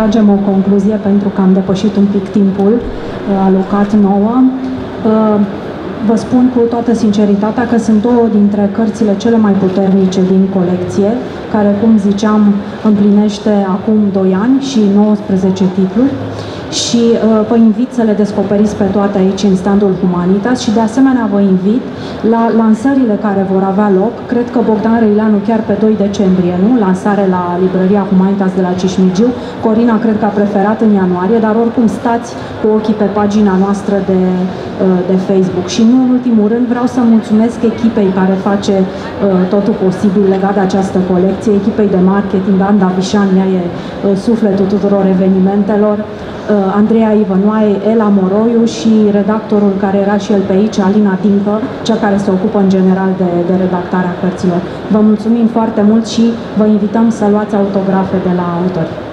tragem o concluzie pentru că am depășit un pic timpul uh, alocat nouă. Uh, vă spun cu toată sinceritatea că sunt două dintre cărțile cele mai puternice din colecție, care, cum ziceam, împlinește acum 2 ani și 19 titluri și uh, vă invit să le descoperiți pe toate aici în standul Humanitas și de asemenea vă invit la lansările care vor avea loc. Cred că Bogdan Răileanu chiar pe 2 decembrie, nu? Lansare la librăria Humanitas de la Cismigiu. Corina cred că a preferat în ianuarie, dar oricum stați cu ochii pe pagina noastră de, uh, de Facebook. Și nu în ultimul rând vreau să mulțumesc echipei care face uh, totul posibil legat de această colecție, echipei de marketing, Anda Vișan, ea e sufletul tuturor evenimentelor. Uh, Andreea Ivănoae, Ela Moroiu și redactorul care era și el pe aici, Alina Tincă, cea care se ocupă în general de, de redactarea cărților. Vă mulțumim foarte mult și vă invităm să luați autografe de la autori.